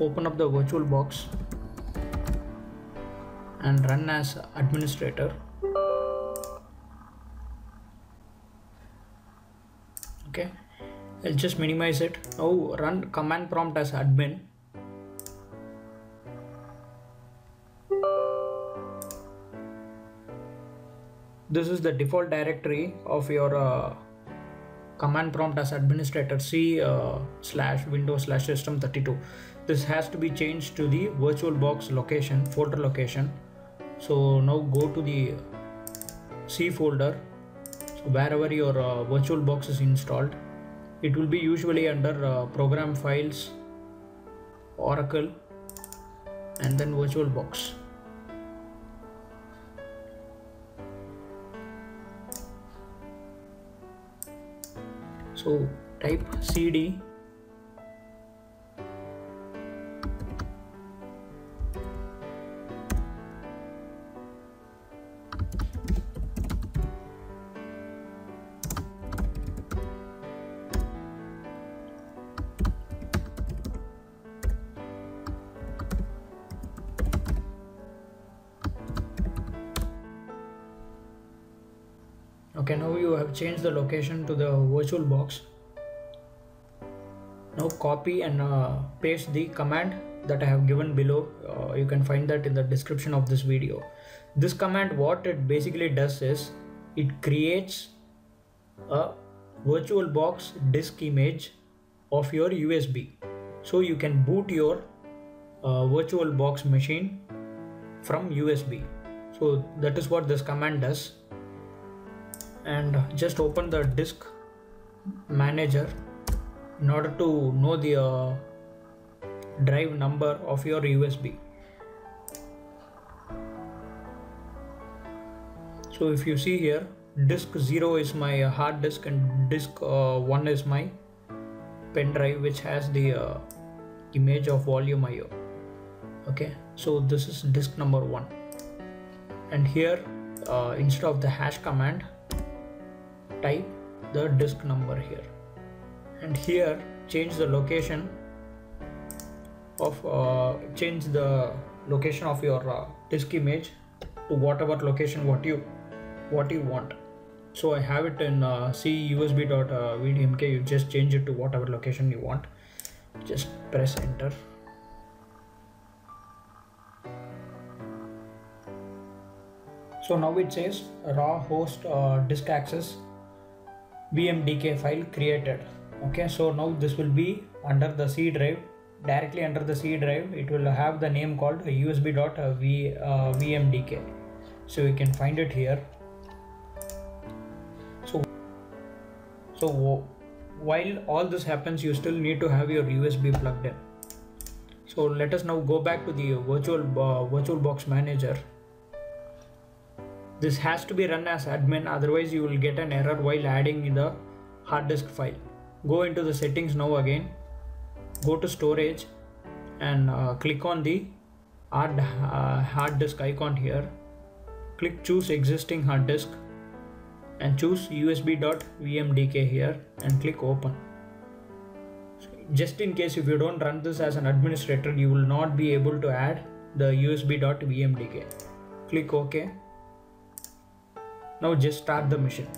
open up the virtual box and run as administrator. Okay. I'll just minimize it. Now run command prompt as admin. This is the default directory of your uh, command prompt as administrator c uh, slash windows slash system 32 this has to be changed to the virtualbox location folder location. So now go to the c folder. So wherever your uh, virtualbox is installed it will be usually under uh, program files oracle and then virtualbox so type cd okay now you have changed the location to the virtual box. Now copy and uh, paste the command that I have given below. Uh, you can find that in the description of this video. This command what it basically does is it creates a virtual box disk image of your USB so you can boot your uh, virtual box machine from USB so that is what this command does and just open the disk manager in order to know the uh, drive number of your USB. So if you see here disk 0 is my hard disk and disk uh, 1 is my pen drive which has the uh, image of Volumio okay so this is disk number 1 and here uh, instead of the hash command type the disk number here. And here change the location of uh, change the location of your uh, disk image to whatever location what you what you want. So I have it in uh, C USB.vdmk you just change it to whatever location you want. Just press enter. So now it says raw host uh, disk access vmdk file created. Okay so now this will be under the c drive directly under the c drive it will have the name called usb.vmdk so you can find it here. So so while all this happens you still need to have your usb plugged in. So let us now go back to the virtual uh, virtual box manager this has to be run as admin otherwise you will get an error while adding the hard disk file. Go into the settings now again. Go to storage and uh, click on the add uh, hard disk icon here. Click choose existing hard disk and choose usb.vmdk here and click open. Just in case if you don't run this as an administrator you will not be able to add the usb.vmdk click ok now just start the machine